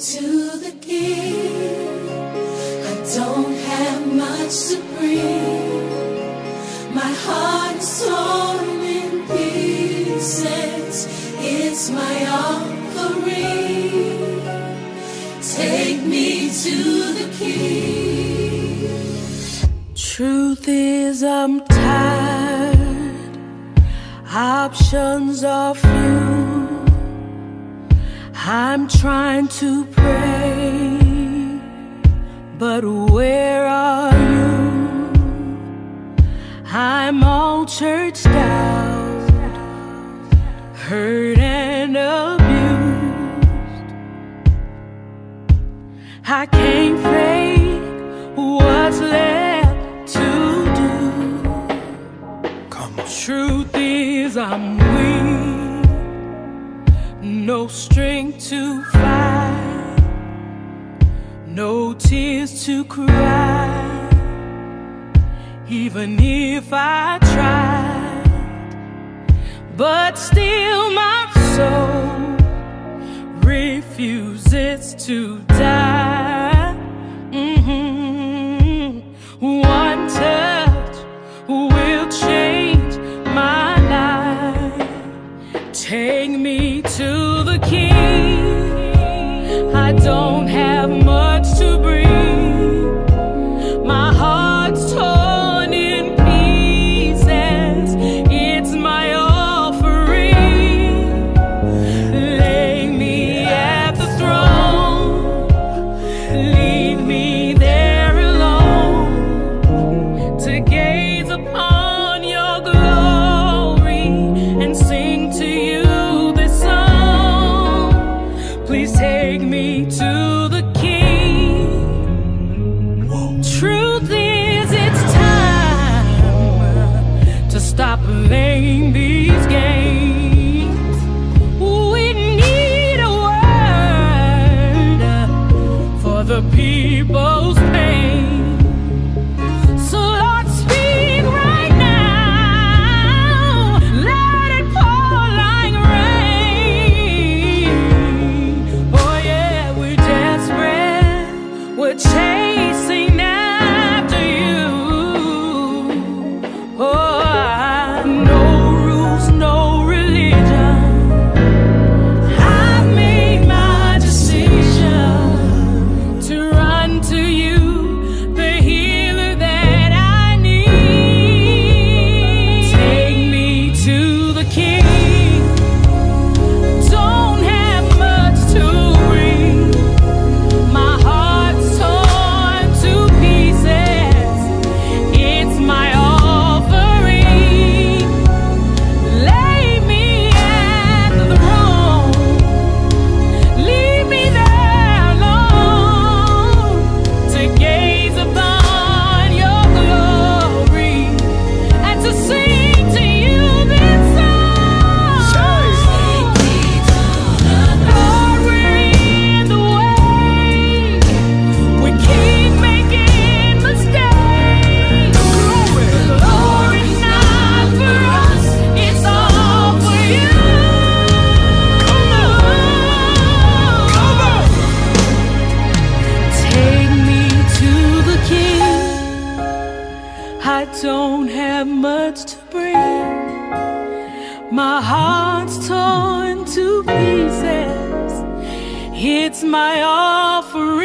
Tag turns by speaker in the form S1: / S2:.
S1: To the king. I don't have much to bring. My heart is torn in pieces. It's my offering. Take me to the king.
S2: Truth is, I'm tired. Options are few. I'm trying to pray, but where are you? I'm all churched out, hurt and abused. I can't fake what's left to do.
S3: Come on.
S2: Truth is, I'm no strength to fight, no tears to cry. Even if I tried, but still my soul refuses to die. Stop playing these games. We need a word for the people's pain. The King. Have much to bring. My heart's torn to pieces. It's my offering.